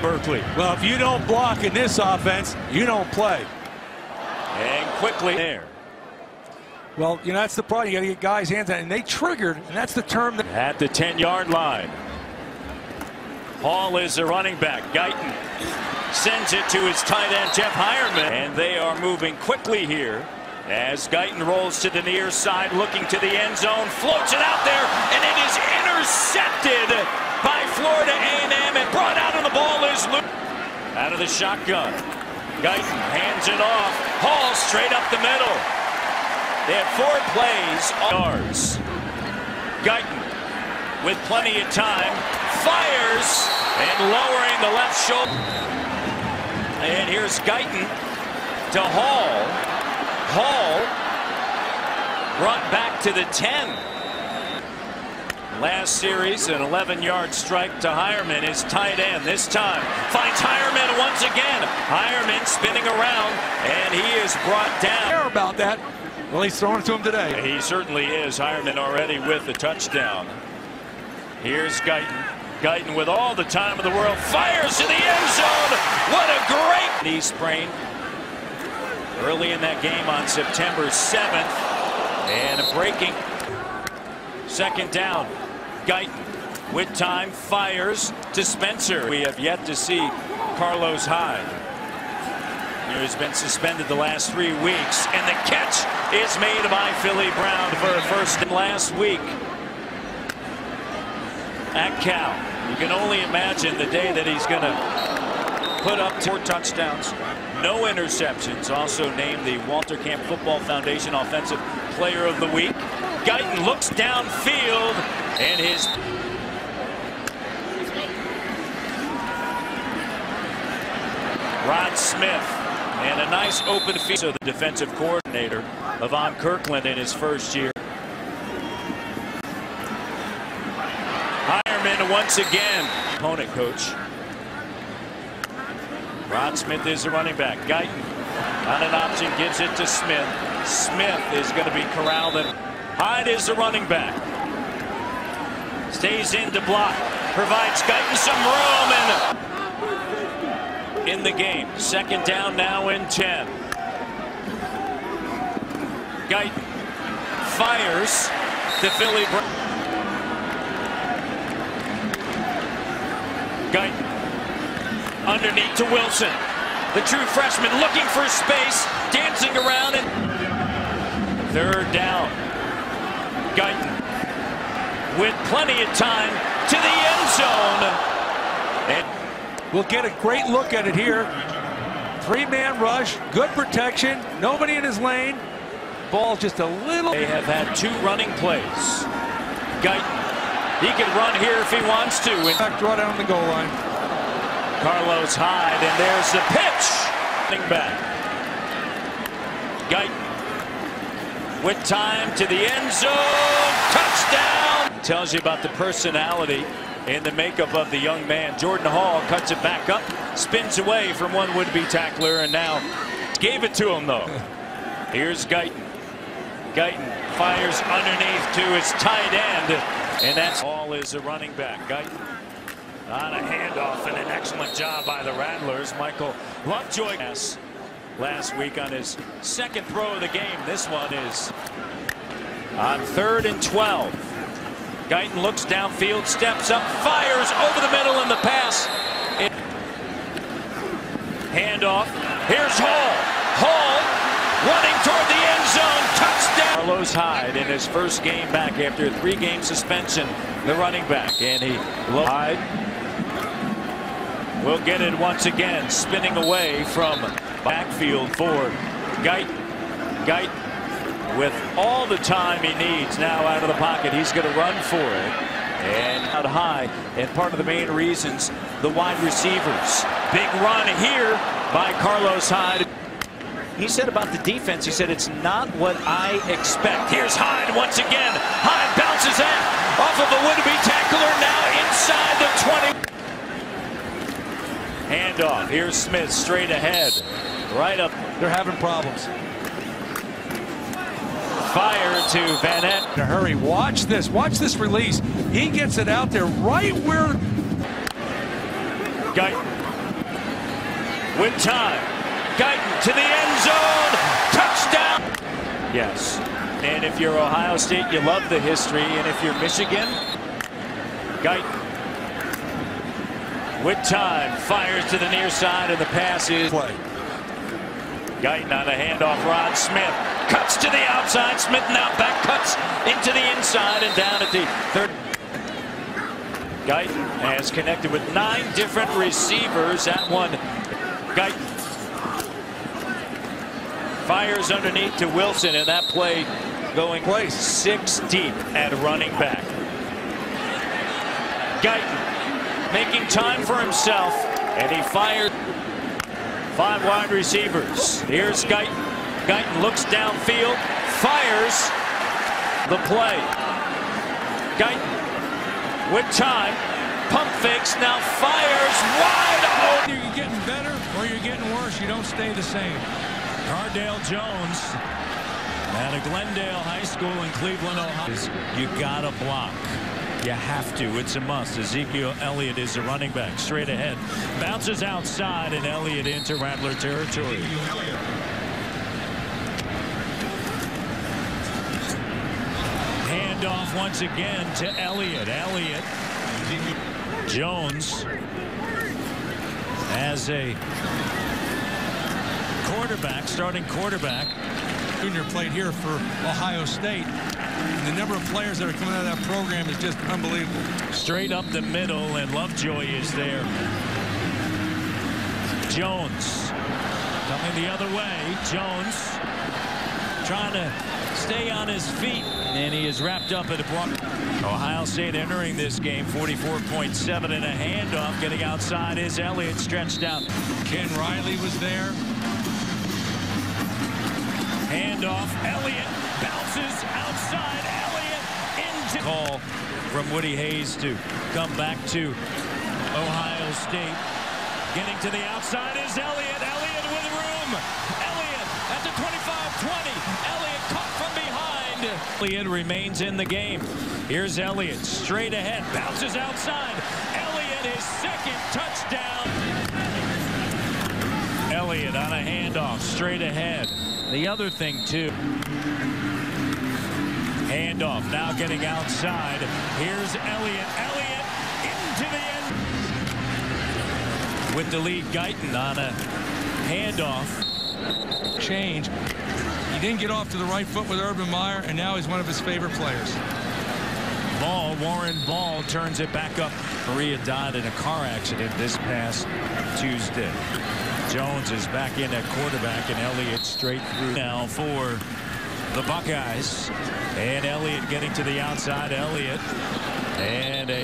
Berkeley. Well, if you don't block in this offense, you don't play. And quickly there. Well, you know, that's the problem. You got to get guys' hands on it. And they triggered, and that's the term that. At the 10 yard line. Hall is the running back. Guiton sends it to his tight end, Jeff Heuerman. And they are moving quickly here as Guiton rolls to the near side, looking to the end zone, floats it out there, and it is intercepted by Florida A&M and brought out of the ball is Luke. Out of the shotgun. Guiton hands it off. Hall straight up the middle. They have four plays. On yards. Guiton with plenty of time. Fires and lowering the left shoulder. And here's Guiton to Hall. Hall brought back to the 10. Last series, an 11-yard strike to Heuerman, his tight end. This time finds Heuerman once again. Heuerman spinning around, and he is brought down. Care about that. Well, he's throwing it to him today. He certainly is. Heuerman already with the touchdown. Here's Guiton. Guiton with all the time in the world fires to the end zone. What a great knee sprain. Early in that game on September 7th. And a breaking second down. Guiton with time fires to Spencer. We have yet to see Carlos Hyde. He has been suspended the last three weeks, and the catch is made by Philly Brown for a first and last week at Cal. You can only imagine the day that he's going to put up four touchdowns, no interceptions. Also named the Walter Camp Football Foundation Offensive Player of the Week. Guiton looks downfield, and his Rod Smith and a nice open field. So the defensive coordinator, Levon Kirkland, in his first year. Heuerman once again. Opponent coach. Rod Smith is the running back. Guiton on an option gives it to Smith. Smith is going to be corralled. And Hyde is the running back. Stays in to block. Provides Guiton some room and in the game. Second down now in 10. Guiton fires to Philly. Guiton underneath to Wilson. The true freshman looking for space, dancing around and third down. Guiton with plenty of time to the end zone. And We'll get a great look at it here. Three-man rush, good protection, nobody in his lane. Ball just a little. They have had two running plays. Guiton, he can run here if he wants to. And Back draw down the goal line. Carlos Hyde, and there's the pitch. Running back. Guiton with time to the end zone. Touchdown. Tells you about the personality and the makeup of the young man. Jordan Hall cuts it back up, spins away from one would-be tackler, and now gave it to him, though. Here's Guiton. Guiton fires underneath to his tight end, and that's all is a running back. Guiton on a handoff and an excellent job by the Rattlers. Michael Lovejoy last week on his second throw of the game. This one is on third and 12. Guiton looks downfield, steps up, fires over the middle in the pass. It Handoff. Here's Hall. Hall running toward the end zone. Touchdown. Carlos Hyde in his first game back after a three-game suspension. The running back. And he Hyde will get it once again. Spinning away from backfield for Guiton. Guiton with all the time he needs now out of the pocket. He's going to run for it. And out high, and part of the main reasons, the wide receivers. Big run here by Carlos Hyde. He said about the defense, he said, it's not what I expect. Here's Hyde once again. Hyde bounces in off of a would-be tackler now inside the 20. Handoff. Here's Smith straight ahead. Right up. They're having problems. Fire to Vannett. In a hurry. Watch this. Watch this release. He gets it out there right where Guy with time. Guiton to the end zone. Touchdown. Yes. And if you're Ohio State, you love the history. And if you're Michigan, Guiton with time fires to the near side, and the pass is Play. Guiton on a handoff. Rod Smith cuts to the outside. Smith now back cuts into the inside and down at the third. Guiton has connected with nine different receivers at one. Guiton fires underneath to Wilson, and that play going Place. six deep at running back. Guiton making time for himself, and he fired five wide receivers. Here's Guiton. Guiton looks downfield, fires the play. Guiton with time, pump fakes, now fires wide open. You're getting better or you're getting worse. You don't stay the same. Cardale Jones out of Glenville High School in Cleveland, Ohio. You got to block. You have to. It's a must. Ezekiel Elliott is the running back. Straight ahead. Bounces outside and Elliott into Rattler territory. Handoff once again to Elliott. Elliott. Jones as a quarterback, starting quarterback. Junior played here for Ohio State. And the number of players that are coming out of that program is just unbelievable. Straight up the middle, and Lovejoy is there. Jones coming the other way. Jones trying to stay on his feet, and he is wrapped up at a block. Ohio State entering this game 44.7 and a handoff. Getting outside is Elliott stretched out. Ken Riley was there. Handoff. Elliott bounces outside. Elliott into call from Woody Hayes to come back to Ohio State. Getting to the outside is Elliott. Elliott with room. Elliott at the 25-20. Elliott caught from behind. Elliott remains in the game. Here's Elliott straight ahead. Bounces outside. Elliott his second touchdown. Elliott on a handoff straight ahead. The other thing too. Handoff now getting outside. Here's Elliott. Elliott into the end. With the lead Guiton on a handoff. Change. He didn't get off to the right foot with Urban Meyer, and now he's one of his favorite players. Ball, Warren Ball turns it back up. Maria died in a car accident this past Tuesday. Jones is back in at quarterback, and Elliott straight through now for the Buckeyes. And Elliott getting to the outside. Elliott and a